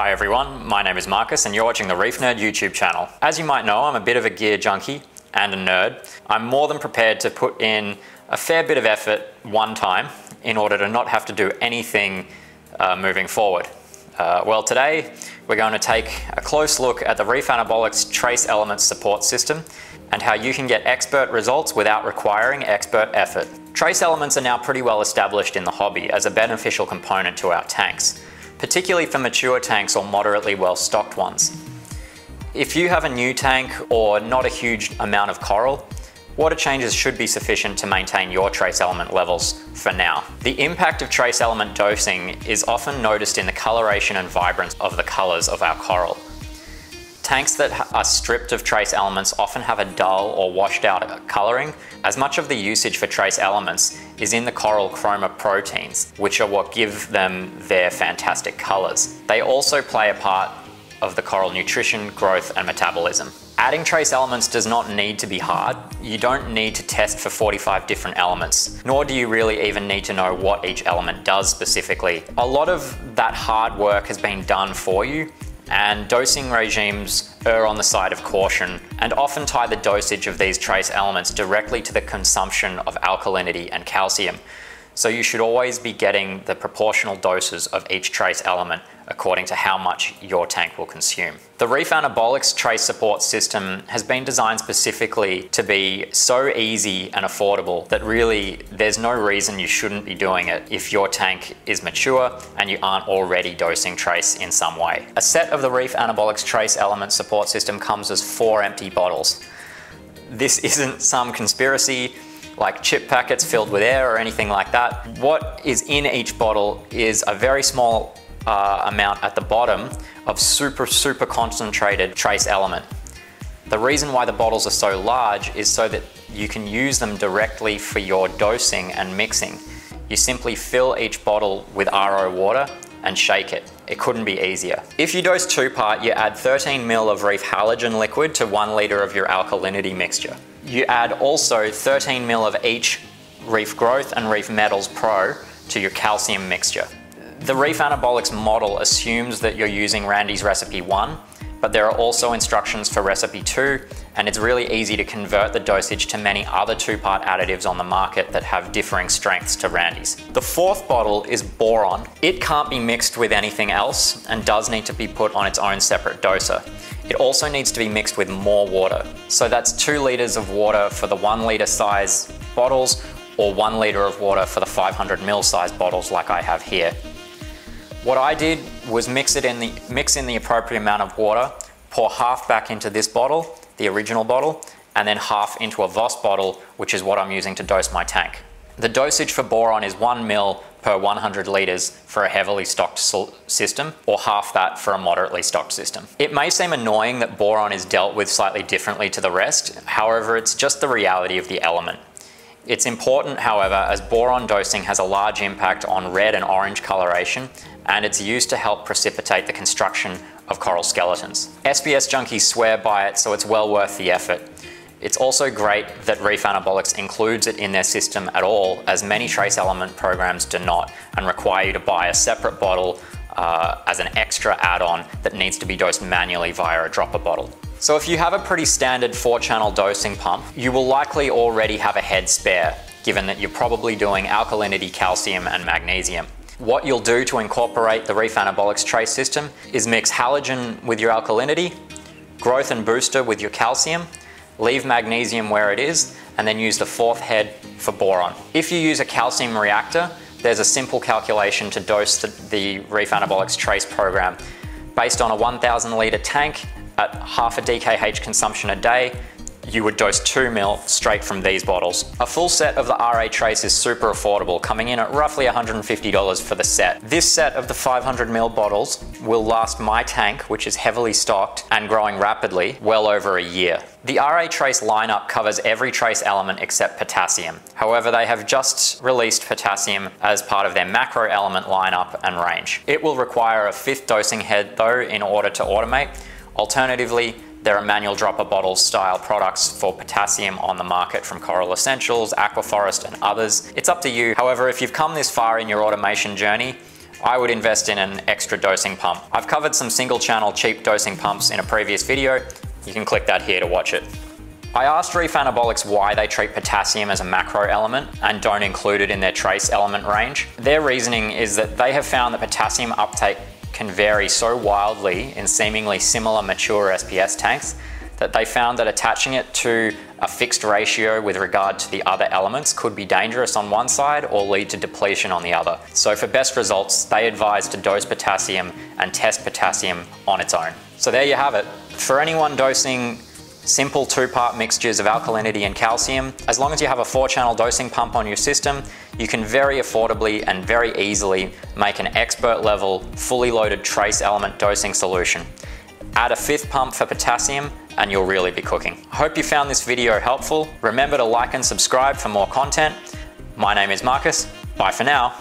Hi everyone, my name is Marcus and you're watching the Reef Nerd YouTube channel. As you might know, I'm a bit of a gear junkie and a nerd. I'm more than prepared to put in a fair bit of effort one time in order to not have to do anything uh, moving forward. Uh, well, today we're going to take a close look at the Reef Anabolics Trace Elements support system and how you can get expert results without requiring expert effort. Trace elements are now pretty well established in the hobby as a beneficial component to our tanks, particularly for mature tanks or moderately well stocked ones. If you have a new tank or not a huge amount of coral, water changes should be sufficient to maintain your trace element levels for now. The impact of trace element dosing is often noticed in the coloration and vibrance of the colors of our coral. Tanks that are stripped of trace elements often have a dull or washed out colouring, as much of the usage for trace elements is in the coral chromoproteins, which are what give them their fantastic colours. They also play a part of the coral nutrition, growth and metabolism. Adding trace elements does not need to be hard. You don't need to test for 45 different elements, nor do you really even need to know what each element does specifically. A lot of that hard work has been done for you and dosing regimes err on the side of caution and often tie the dosage of these trace elements directly to the consumption of alkalinity and calcium. So you should always be getting the proportional doses of each trace element according to how much your tank will consume. The Reef Anabolics trace support system has been designed specifically to be so easy and affordable that really there's no reason you shouldn't be doing it if your tank is mature and you aren't already dosing trace in some way. A set of the Reef Anabolics trace element support system comes as four empty bottles. This isn't some conspiracy like chip packets filled with air or anything like that. What is in each bottle is a very small uh, amount at the bottom of super, super concentrated trace element. The reason why the bottles are so large is so that you can use them directly for your dosing and mixing. You simply fill each bottle with RO water and shake it. It couldn't be easier. If you dose two part, you add 13 ml of reef halogen liquid to one liter of your alkalinity mixture. You add also 13 ml of each reef growth and reef metals pro to your calcium mixture. The Reef Anabolics model assumes that you're using Randy's recipe 1, but there are also instructions for recipe 2, and it's really easy to convert the dosage to many other two-part additives on the market that have differing strengths to Randy's. The fourth bottle is boron. It can't be mixed with anything else and does need to be put on its own separate doser. It also needs to be mixed with more water. So that's two liters of water for the one liter size bottles or one liter of water for the 500 ml size bottles like I have here. What I did was mix it in the mix in the appropriate amount of water, pour half back into this bottle, the original bottle, and then half into a Voss bottle, which is what I'm using to dose my tank. The dosage for boron is 1 mil per 100 litres for a heavily stocked system, or half that for a moderately stocked system. It may seem annoying that boron is dealt with slightly differently to the rest, however it's just the reality of the element. It's important, however, as boron dosing has a large impact on red and orange coloration, and it's used to help precipitate the construction of coral skeletons. SPS junkies swear by it, so it's well worth the effort. It's also great that Reef Anabolics includes it in their system at all, as many trace element programs do not, and require you to buy a separate bottle uh, as an extra add-on that needs to be dosed manually via a dropper bottle. So if you have a pretty standard four channel dosing pump, you will likely already have a head spare, given that you're probably doing alkalinity, calcium and magnesium. What you'll do to incorporate the Reef Anabolics trace system is mix halogen with your alkalinity, growth and booster with your calcium, leave magnesium where it is, and then use the fourth head for boron. If you use a calcium reactor, there's a simple calculation to dose the, the Reef Anabolics trace program. Based on a 1000 litre tank, at half a DKH consumption a day, you would dose 2 mil straight from these bottles. A full set of the RA Trace is super affordable, coming in at roughly $150 for the set. This set of the 500 mil bottles will last my tank, which is heavily stocked and growing rapidly, well over a year. The RA Trace lineup covers every trace element except potassium. However, they have just released potassium as part of their macro element lineup and range. It will require a fifth dosing head though in order to automate, Alternatively, there are manual dropper bottle style products for potassium on the market from Coral Essentials, Aquaforest and others. It's up to you. However, if you've come this far in your automation journey, I would invest in an extra dosing pump. I've covered some single channel cheap dosing pumps in a previous video. You can click that here to watch it. I asked Reef Anabolics why they treat potassium as a macro element and don't include it in their trace element range. Their reasoning is that they have found that potassium uptake can vary so wildly in seemingly similar mature SPS tanks that they found that attaching it to a fixed ratio with regard to the other elements could be dangerous on one side or lead to depletion on the other. So for best results, they advise to dose potassium and test potassium on its own. So there you have it. For anyone dosing simple two-part mixtures of alkalinity and calcium, as long as you have a four-channel dosing pump on your system, you can very affordably and very easily make an expert level, fully loaded trace element dosing solution. Add a fifth pump for potassium and you'll really be cooking. I hope you found this video helpful. Remember to like and subscribe for more content. My name is Marcus. Bye for now.